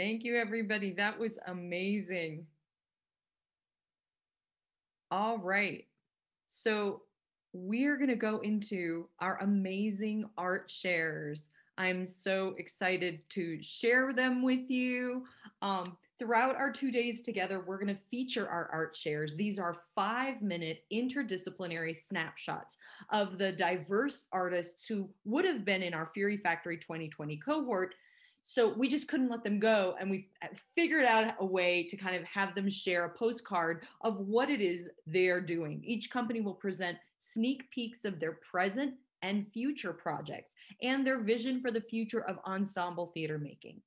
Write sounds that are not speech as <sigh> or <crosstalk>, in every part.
Thank you, everybody. That was amazing. All right. So we're going to go into our amazing art shares. I'm so excited to share them with you. Um, throughout our two days together, we're going to feature our art shares. These are five minute interdisciplinary snapshots of the diverse artists who would have been in our Fury Factory 2020 cohort. So we just couldn't let them go. And we uh, figured out a way to kind of have them share a postcard of what it is they're doing. Each company will present sneak peeks of their present and future projects and their vision for the future of ensemble theater making.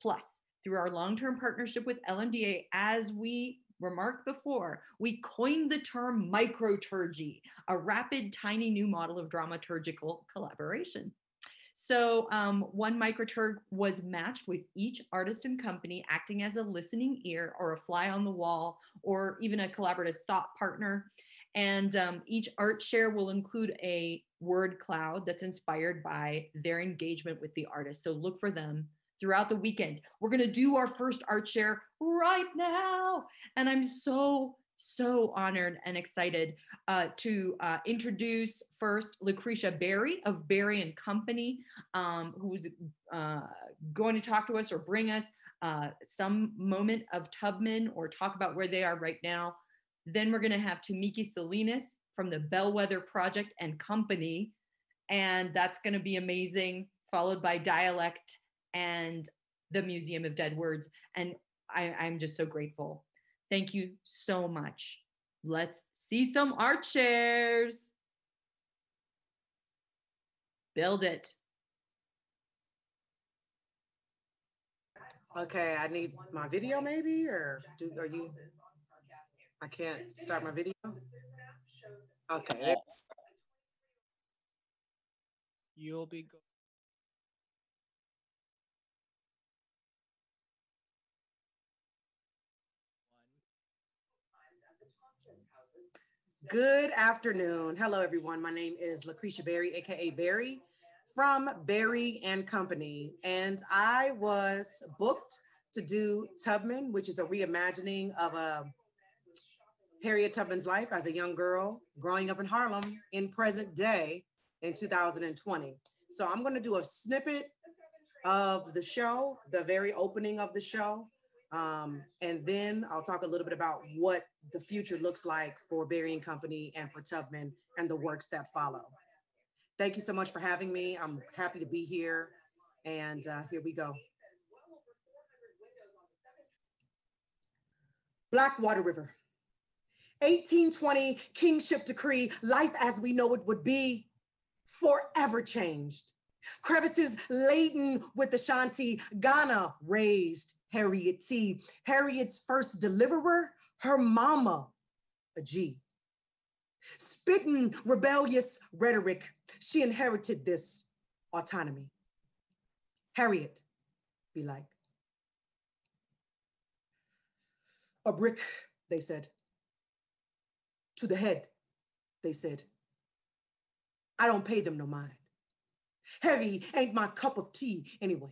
Plus, through our long term partnership with LMDA, as we remarked before, we coined the term microturgy, a rapid, tiny new model of dramaturgical collaboration. So, um, one microturg was matched with each artist and company acting as a listening ear or a fly on the wall or even a collaborative thought partner. And um, each art share will include a word cloud that's inspired by their engagement with the artist. So, look for them throughout the weekend. We're going to do our first art share right now. And I'm so, so honored and excited uh, to uh, introduce first Lucretia Berry of Berry and Company, um, who's uh, going to talk to us or bring us uh, some moment of Tubman or talk about where they are right now. Then we're going to have Tamiki Salinas from the Bellwether Project and Company. And that's going to be amazing, followed by Dialect and the Museum of Dead Words. And I, I'm just so grateful. Thank you so much. Let's see some art shares. Build it. Okay, I need my video maybe, or do are you? I can't start my video. Okay. You'll be good. Afternoon. Hello, everyone. My name is Lucretia Berry, aka Berry, from Berry and Company, and I was booked to do Tubman, which is a reimagining of a Harriet Tubman's life as a young girl growing up in Harlem in present day in 2020. So I'm going to do a snippet of the show, the very opening of the show, um, and then I'll talk a little bit about what the future looks like for Berry and Company and for Tubman and the works that follow. Thank you so much for having me. I'm happy to be here. And uh, here we go. Blackwater River. 1820 kingship decree, life as we know it would be forever changed. Crevices laden with Ashanti, Ghana raised, Harriet T. Harriet's first deliverer, her mama, a G. Spitting rebellious rhetoric, she inherited this autonomy. Harriet, be like. A brick, they said. To the head, they said. I don't pay them no mind. Heavy ain't my cup of tea anyway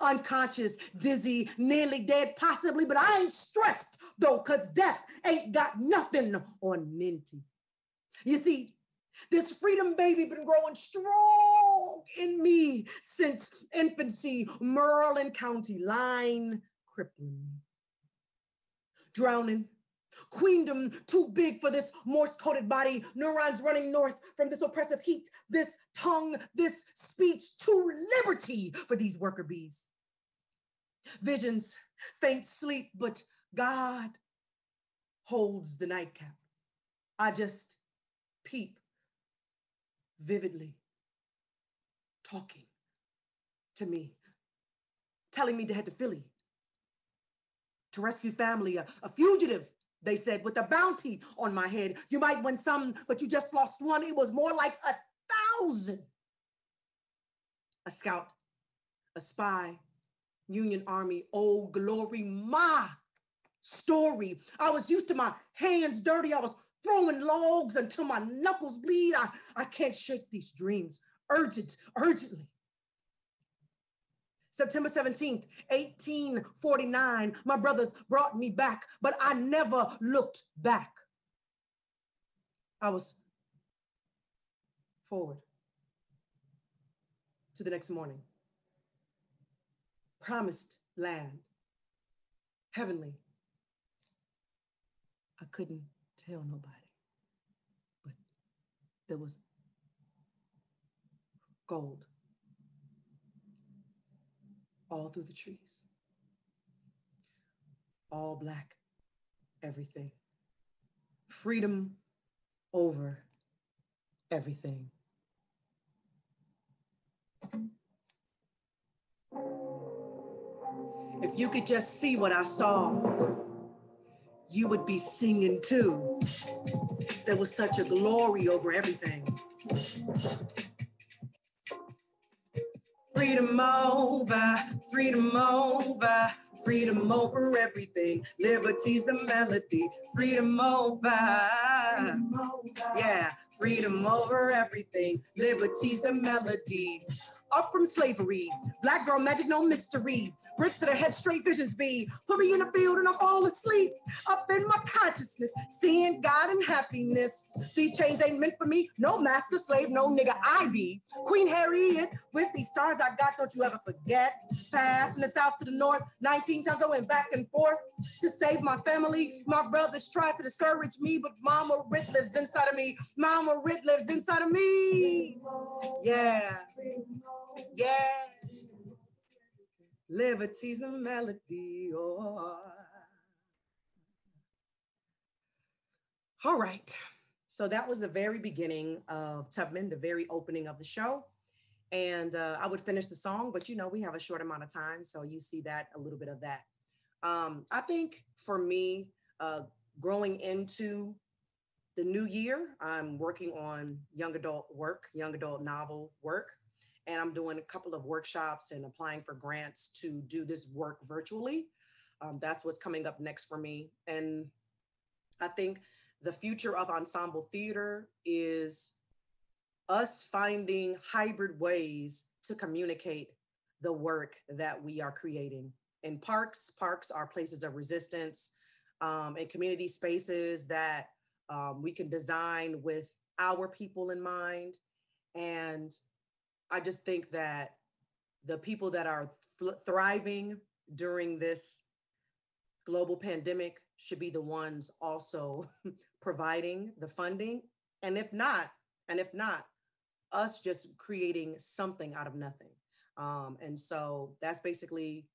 unconscious, dizzy, nearly dead, possibly, but I ain't stressed though, because death ain't got nothing on Minty. You see, this freedom baby been growing strong in me since infancy, Merle County line crippling. Drowning Queendom too big for this Morse coded body, neurons running north from this oppressive heat, this tongue, this speech, too liberty for these worker bees. Visions, faint sleep, but God holds the nightcap. I just peep vividly, talking to me, telling me to head to Philly to rescue family, a, a fugitive they said, with a bounty on my head. You might win some, but you just lost one. It was more like a thousand. A scout, a spy, Union Army, oh glory, my story. I was used to my hands dirty. I was throwing logs until my knuckles bleed. I, I can't shake these dreams. Urgent, urgently. September 17th, 1849, my brothers brought me back, but I never looked back. I was forward to the next morning. Promised land, heavenly. I couldn't tell nobody, but there was gold all through the trees. All black, everything. Freedom over everything. If you could just see what I saw, you would be singing too. There was such a glory over everything. Freedom over, freedom over, freedom over everything. Liberty's the melody. Freedom over. Yeah, freedom over everything. Liberty's the melody up from slavery. Black girl magic, no mystery. Brick to the head, straight visions be. Put me in the field and I fall asleep. Up in my consciousness, seeing God and happiness. These chains ain't meant for me. No master slave, no nigga I be. Queen Harriet, with these stars I got, don't you ever forget. Past from the south to the north, 19 times I went back and forth to save my family. My brothers tried to discourage me, but Mama Rit lives inside of me. Mama Rit lives inside of me. Yeah. Yeah. Liberty's the melody. Oh. All right. So that was the very beginning of Tubman, the very opening of the show. And uh, I would finish the song, but you know, we have a short amount of time. So you see that, a little bit of that. Um, I think for me, uh, growing into the new year, I'm working on young adult work, young adult novel work and I'm doing a couple of workshops and applying for grants to do this work virtually. Um, that's what's coming up next for me. And I think the future of ensemble theater is us finding hybrid ways to communicate the work that we are creating. In parks, parks are places of resistance um, and community spaces that um, we can design with our people in mind. And I just think that the people that are th- thriving during this global pandemic should be the ones also <laughs> providing the funding. And if not, and if not, us just creating something out of nothing. Um, and so that's basically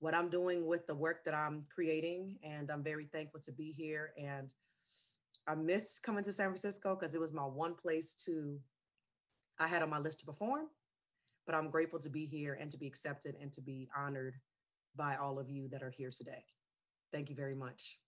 what I'm doing with the work that I'm creating. And I'm very thankful to be here. And I missed coming to San Francisco because it was my one place to I had on my list to perform, but I'm grateful to be here and to be accepted and to be honored by all of you that are here today. Thank you very much.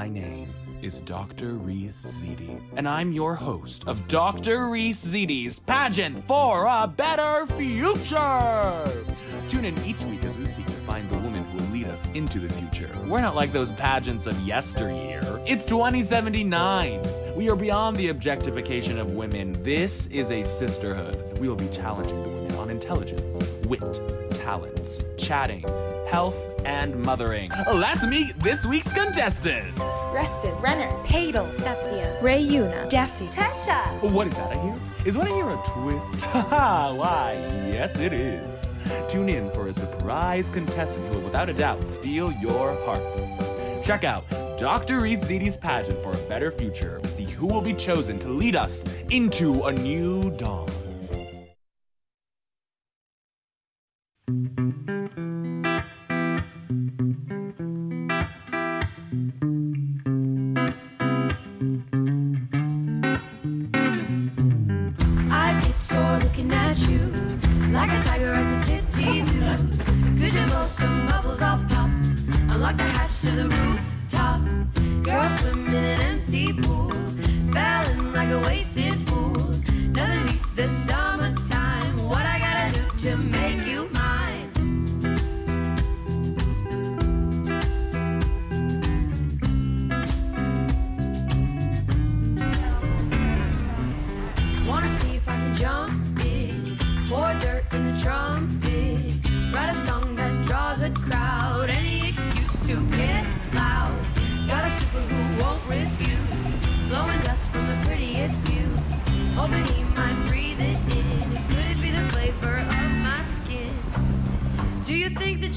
My name is Dr. Reese Ziti, and I'm your host of Dr. Reese Ziti's Pageant for a Better Future. Tune in each week as we seek to find the woman who will lead us into the future. We're not like those pageants of yesteryear. It's 2079. We are beyond the objectification of women. This is a sisterhood. We will be challenging the women on intelligence, wit, talents, chatting, health, and mothering. Let's meet this week's contestants. Reston, Renner, Padel, Septia, Rayuna, Deffy, Tesha. What is that I hear? Is what I hear a twist? <laughs> Haha, why, yes it is. Tune in for a surprise contestant who will without a doubt steal your hearts. Check out Dr. Reese Ziti's pageant for a better future to see who will be chosen to lead us into a new dawn. The hatch to the rooftop. Girl swimming in an empty pool. Fell like a wasted fool. Nothing beats the summertime.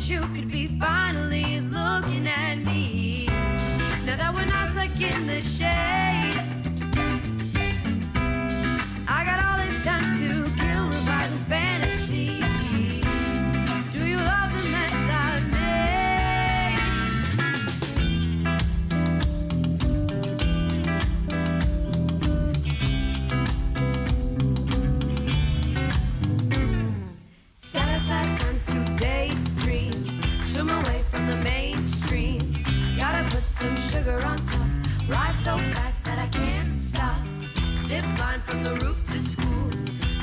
You could be finally from the roof to school.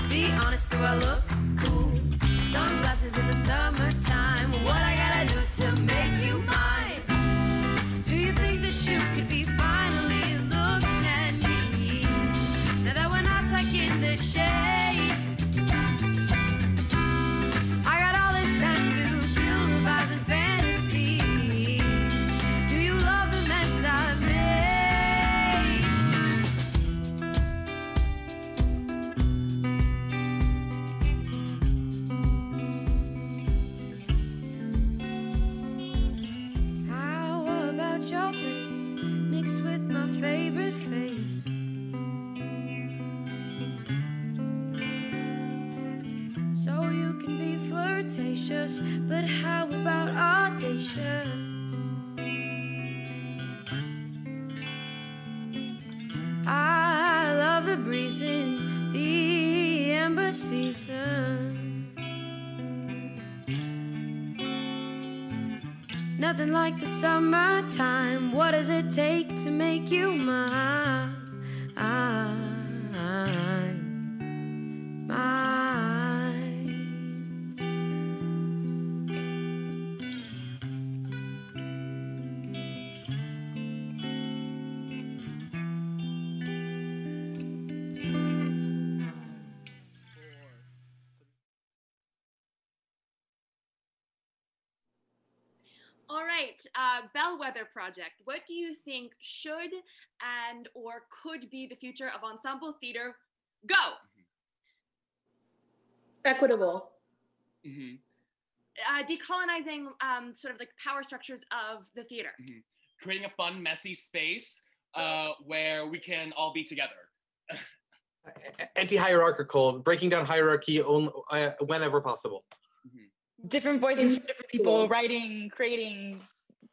Be honest, do I look cool? Sunglasses in the summertime. What face? So you can be flirtatious, but how about audacious? Nothing like the summertime. What does it take to make you mine? Uh, Bellwether Project. What do you think should and or could be the future of ensemble theater? Go. Equitable. hmm Uh, decolonizing um, sort of like power structures of the theater. Creating a fun, messy space uh, where we can all be together. <laughs> anti-hierarchical, breaking down hierarchy on, uh, whenever possible. different voices from different people writing creating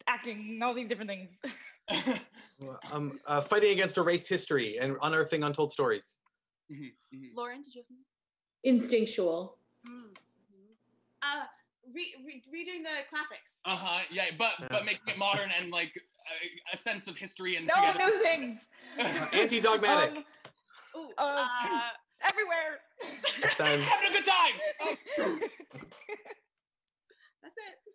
acting all these different things <laughs> Um, uh, fighting against erased history and unearthing untold stories. Lauren, did you have something? Instinctual. Uh, re- re- redoing the classics. Uh huh. Yeah, but but making it modern and like a, a sense of history and no together. new things <laughs> Anti-dogmatic. um, uh, <laughs> everywhere Next time. Having a good time. That's it.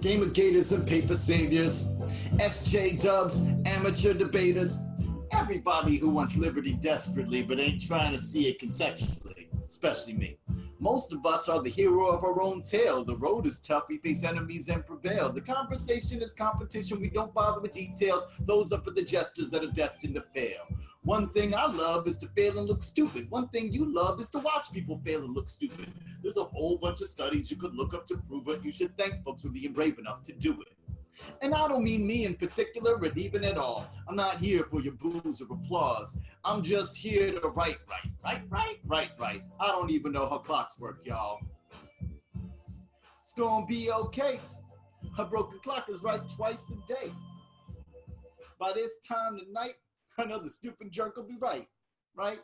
Game of Gators and paper saviors, SJ dubs, amateur debaters, everybody who wants liberty desperately but ain't trying to see it contextually, especially me. Most of us are the hero of our own tale. The road is tough, we face enemies and prevail. The conversation is competition, we don't bother with details. Those are for the jesters that are destined to fail. One thing I love is to fail and look stupid. One thing you love is to watch people fail and look stupid. There's a whole bunch of studies you could look up to prove it. You should thank folks for being brave enough to do it. And I don't mean me in particular, or even at all. I'm not here for your boos or applause. I'm just here to write, right, right, right, right, right. I don't even know how clocks work, y'all. It's gonna be okay. A broken clock is right twice a day. By this time tonight, another stupid jerk will be right, right?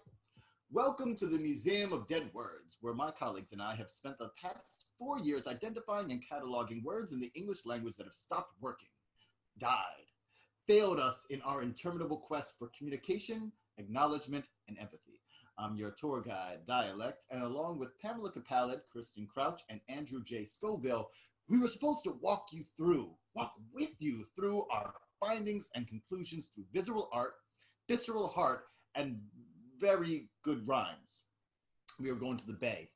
Welcome to the Museum of Dead Words, where my colleagues and I have spent the past four years identifying and cataloging words in the English language that have stopped working, died, failed us in our interminable quest for communication, acknowledgement, and empathy. I'm your tour guide, Dialect, and along with Pamela Capalid, Kristen Crouch, and Andrew J. Scoville, we were supposed to walk you through, walk with you through our findings and conclusions through visual art, visceral heart, and very good rhymes. We were going to the Bay.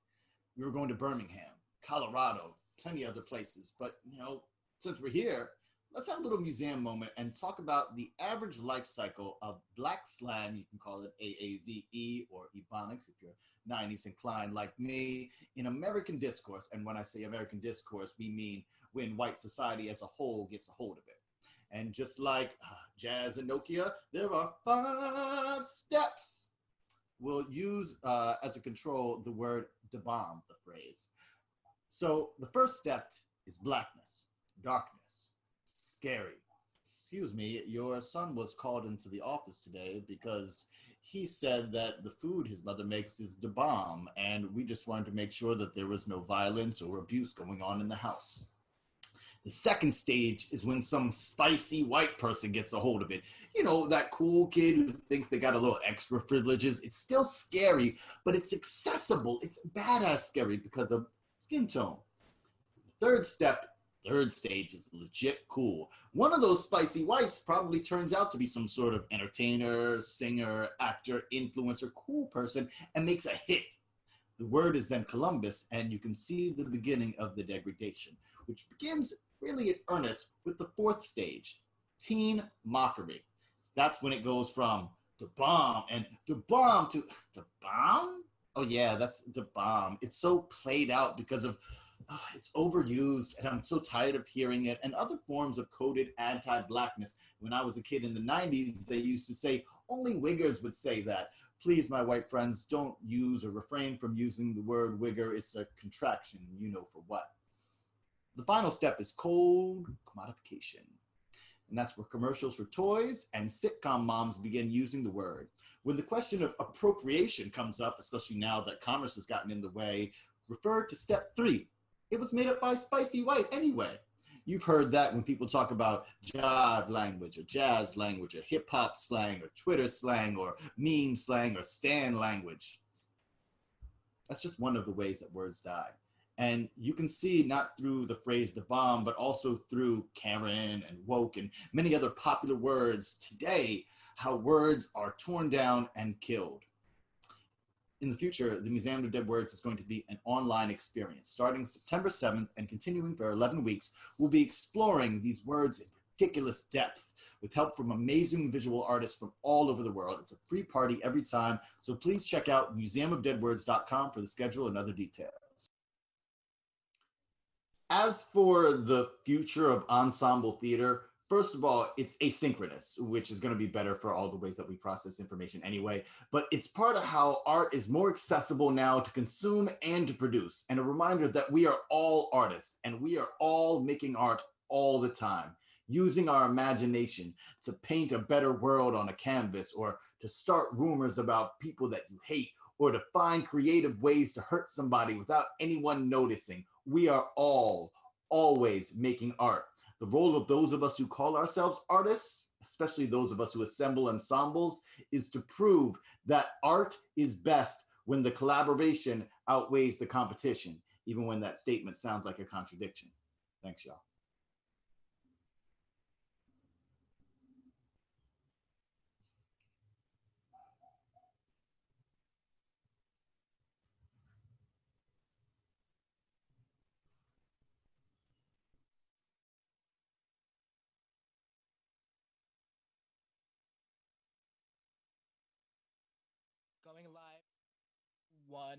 We were going to Birmingham, Colorado, plenty other places. But, you know, since we're here, let's have a little museum moment and talk about the average life cycle of Black slang. You can call it AAVE or Ebonics if you're 90s inclined like me in American discourse. And when I say American discourse, we mean when white society as a whole gets a hold of it. And just like uh, Jazz and Nokia, there are five steps we'll use uh, as a control the word the bomb, the phrase. So the first step is blackness, darkness, scary. Excuse me, your son was called into the office today because he said that the food his mother makes is the bomb, and we just wanted to make sure that there was no violence or abuse going on in the house. The second stage is when some spicy white person gets a hold of it. You know, that cool kid who thinks they got a little extra privileges. It's still scary, but it's accessible. It's badass scary because of skin tone. Third step, third stage is legit cool. One of those spicy whites probably turns out to be some sort of entertainer, singer, actor, influencer, cool person, and makes a hit. The word is then Columbus, and you can see the beginning of the degradation, which begins really in earnest with the fourth stage, teen mockery. That's when it goes from the bomb and the bomb to the bomb. Oh yeah, that's the bomb. It's so played out because of oh, it's overused, and I'm so tired of hearing it. And other forms of coded anti-blackness. When I was a kid in the '90s, they used to say only wiggers would say that. Please, my white friends, don't use or refrain from using the word wigger. It's a contraction, you know for what. The final step is cold commodification. And that's where commercials for toys and sitcom moms begin using the word. When the question of appropriation comes up, especially now that commerce has gotten in the way, refer to step three. It was made up by Spicy White anyway. You've heard that when people talk about jive language or jazz language or hip hop slang or Twitter slang or meme slang or stan language. That's just one of the ways that words die. And you can see not through the phrase the bomb, but also through Karen and woke and many other popular words today, how words are torn down and killed. In the future, the Museum of Dead Words is going to be an online experience. Starting September 7th and continuing for 11 weeks, we'll be exploring these words in ridiculous depth with help from amazing visual artists from all over the world. It's a free party every time, so please check out museumofdeadwords.com for the schedule and other details as for the future of ensemble theater, first of all, it's asynchronous, which is going to be better for all the ways that we process information anyway. But it's part of how art is more accessible now to consume and to produce. And a reminder that we are all artists and we are all making art all the time, using our imagination to paint a better world on a canvas or to start rumors about people that you hate or to find creative ways to hurt somebody without anyone noticing we are all always making art. The role of those of us who call ourselves artists, especially those of us who assemble ensembles, is to prove that art is best when the collaboration outweighs the competition, even when that statement sounds like a contradiction. Thanks, y'all. One.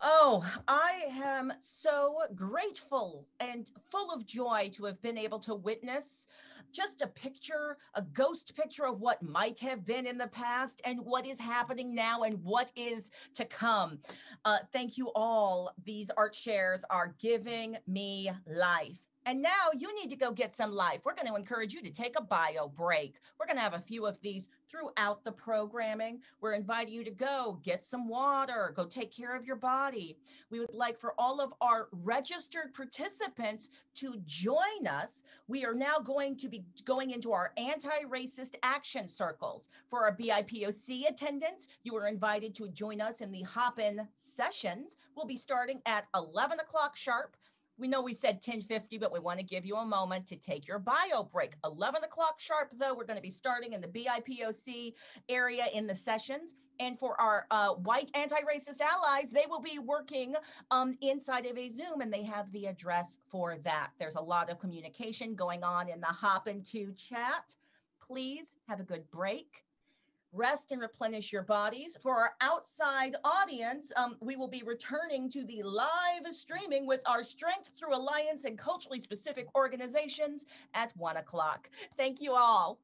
Oh, I am so grateful and full of joy to have been able to witness just a picture, a ghost picture of what might have been in the past and what is happening now and what is to come. Uh, thank you all. These art shares are giving me life. And now you need to go get some life. We're going to encourage you to take a bio break. We're going to have a few of these throughout the programming. We're inviting you to go get some water, go take care of your body. We would like for all of our registered participants to join us. We are now going to be going into our anti racist action circles. For our BIPOC attendants, you are invited to join us in the Hopin sessions. We'll be starting at 11 o'clock sharp. We know we said 1050, but we want to give you a moment to take your bio break. 11 o'clock sharp, though, we're going to be starting in the BIPOC area in the sessions. And for our uh, white anti-racist allies, they will be working um, inside of a Zoom and they have the address for that. There's a lot of communication going on in the Hop into chat. Please have a good break rest and replenish your bodies. For our outside audience, um, we will be returning to the live streaming with our Strength Through Alliance and culturally specific organizations at one o'clock. Thank you all.